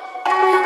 Thank you.